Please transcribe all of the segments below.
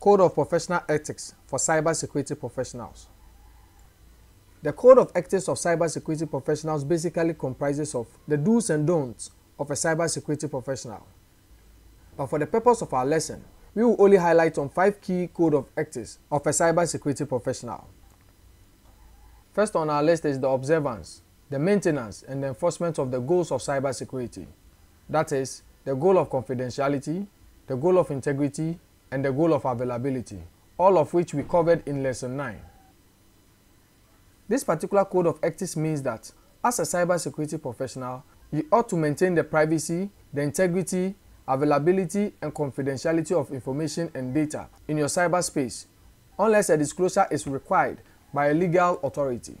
Code of Professional Ethics for Cybersecurity Professionals. The Code of Ethics of Cybersecurity Professionals basically comprises of the do's and don'ts of a cybersecurity professional. But for the purpose of our lesson, we will only highlight on five key code of ethics of a cybersecurity professional. First on our list is the observance, the maintenance and the enforcement of the goals of cybersecurity. That is, the goal of confidentiality, the goal of integrity, and the goal of availability, all of which we covered in lesson 9. This particular code of ethics means that as a cybersecurity professional, you ought to maintain the privacy, the integrity, availability, and confidentiality of information and data in your cyberspace unless a disclosure is required by a legal authority.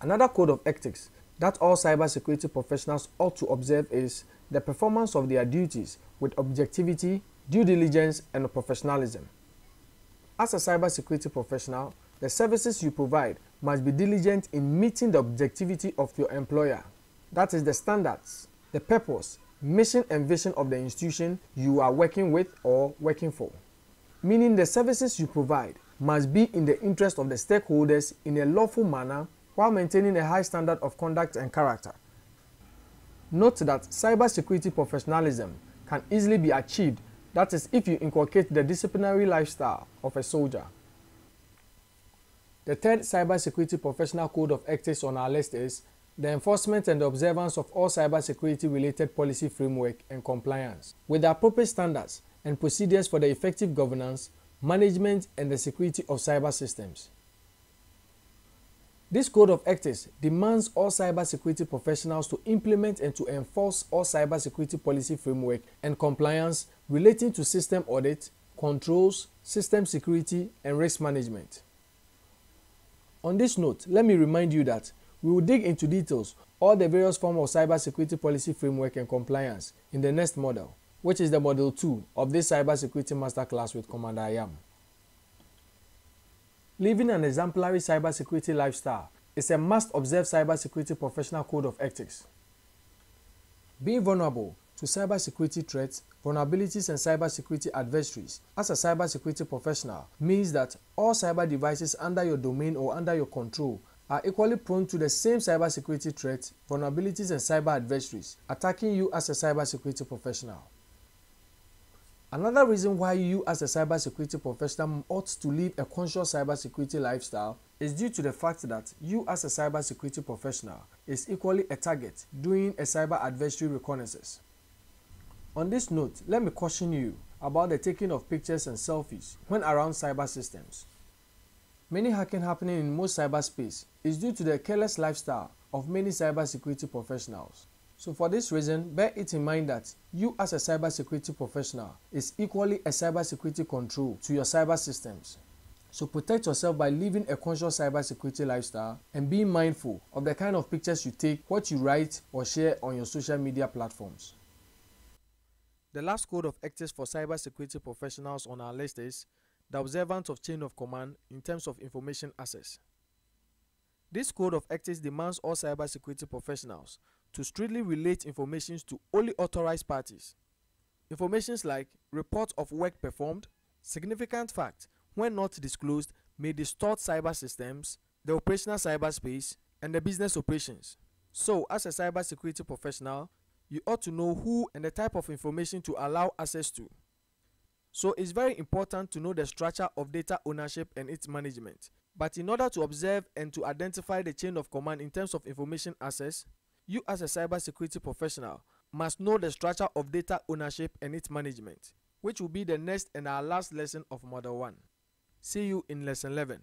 Another code of ethics that all cybersecurity professionals ought to observe is the performance of their duties with objectivity, due diligence, and professionalism. As a cybersecurity professional, the services you provide must be diligent in meeting the objectivity of your employer. That is the standards, the purpose, mission, and vision of the institution you are working with or working for. Meaning the services you provide must be in the interest of the stakeholders in a lawful manner while maintaining a high standard of conduct and character. Note that cybersecurity professionalism can easily be achieved, that is, if you inculcate the disciplinary lifestyle of a soldier. The third cybersecurity professional code of ethics on our list is the enforcement and the observance of all cybersecurity related policy framework and compliance with the appropriate standards and procedures for the effective governance, management, and the security of cyber systems. This code of ethics demands all cybersecurity professionals to implement and to enforce all cybersecurity policy framework and compliance relating to system audit, controls, system security, and risk management. On this note, let me remind you that we will dig into details all the various forms of cybersecurity policy framework and compliance in the next model, which is the model 2 of this cybersecurity masterclass with Commander Ayam. Living an exemplary cybersecurity lifestyle is a must observe cybersecurity professional code of ethics. Being vulnerable to cybersecurity threats, vulnerabilities, and cybersecurity adversaries as a cybersecurity professional means that all cyber devices under your domain or under your control are equally prone to the same cybersecurity threats, vulnerabilities, and cyber adversaries attacking you as a cybersecurity professional. Another reason why you as a cybersecurity professional ought to live a conscious cybersecurity lifestyle is due to the fact that you as a cybersecurity professional is equally a target doing a cyber adversary reconnaissance. On this note, let me caution you about the taking of pictures and selfies when around cyber systems. Many hacking happening in most cyberspace is due to the careless lifestyle of many cybersecurity professionals. So for this reason, bear it in mind that you as a cybersecurity professional is equally a cybersecurity control to your cyber systems. So protect yourself by living a conscious cybersecurity lifestyle and being mindful of the kind of pictures you take, what you write or share on your social media platforms. The last code of ethics for cybersecurity professionals on our list is the observance of chain of command in terms of information access. This code of ethics demands all cybersecurity professionals to strictly relate information to only authorized parties. Informations like reports of work performed, significant facts when not disclosed may distort cyber systems, the operational cyberspace, and the business operations. So, as a cybersecurity professional, you ought to know who and the type of information to allow access to. So, it's very important to know the structure of data ownership and its management. But in order to observe and to identify the chain of command in terms of information access, you as a cybersecurity professional must know the structure of data ownership and its management, which will be the next and our last lesson of Model 1. See you in Lesson 11.